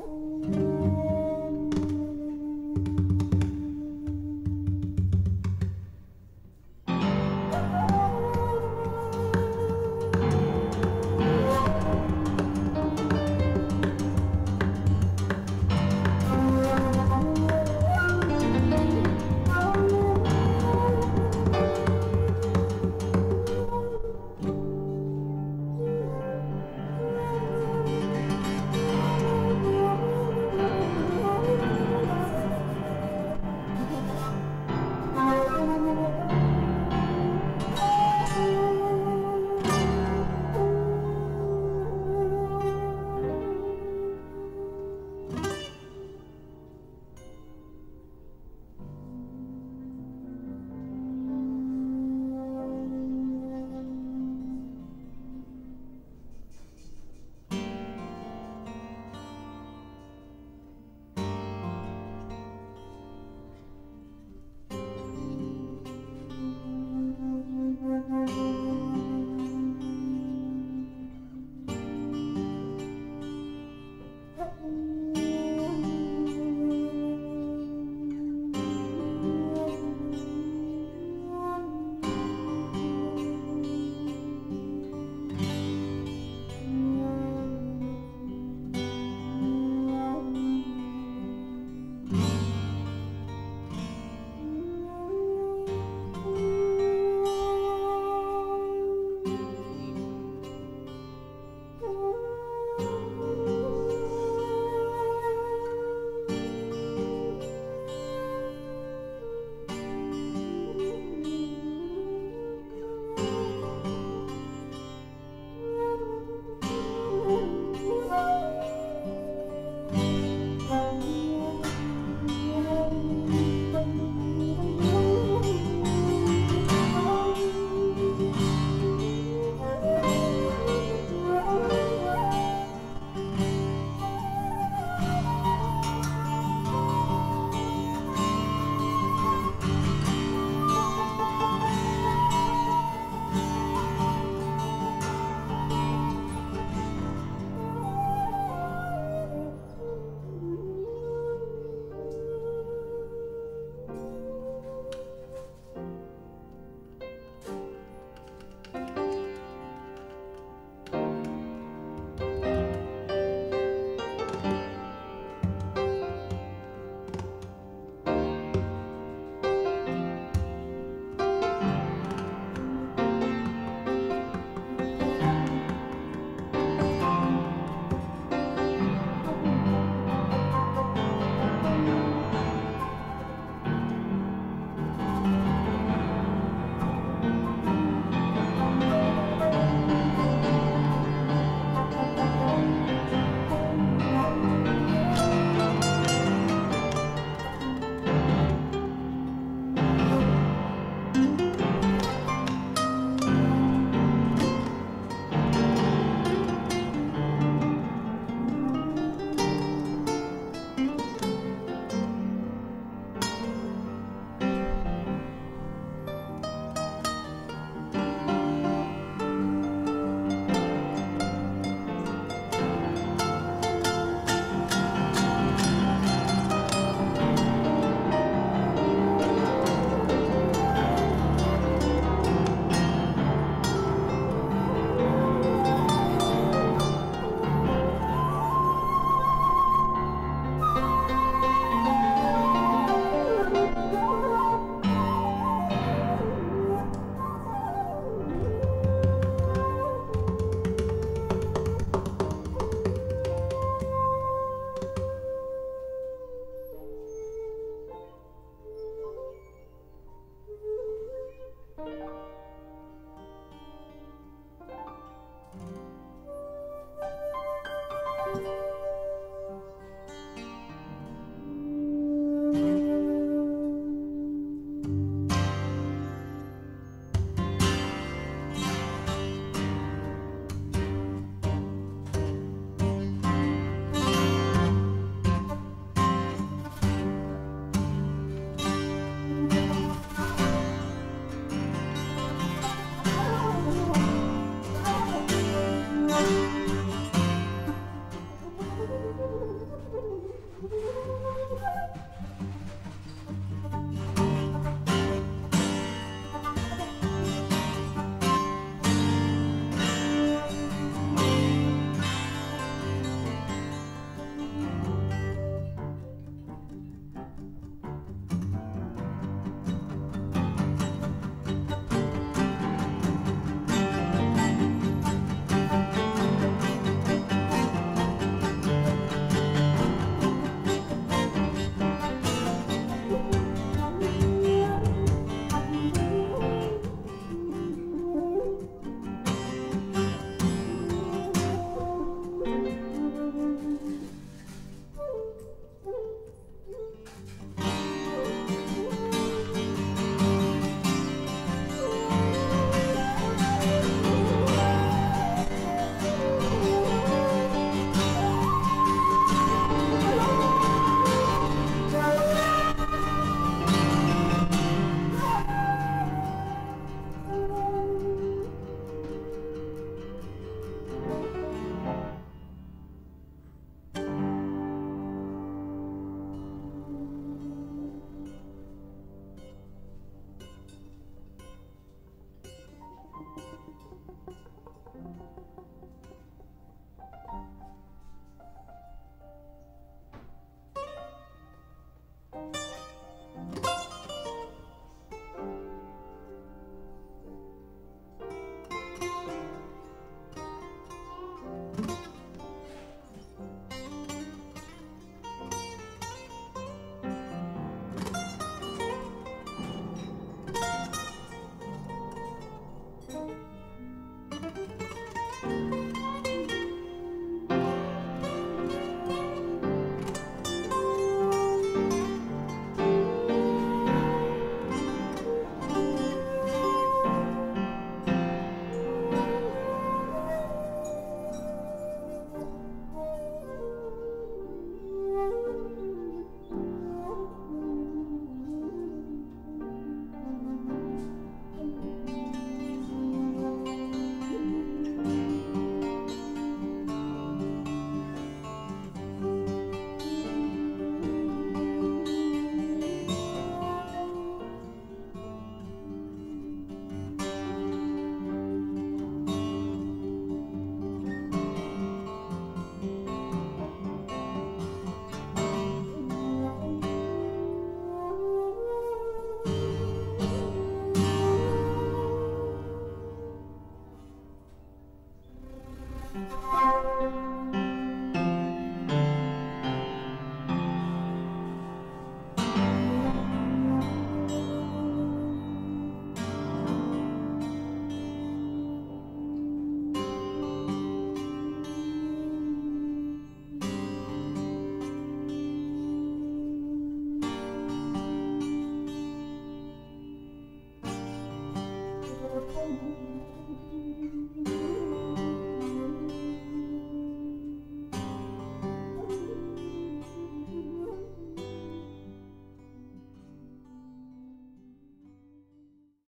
Música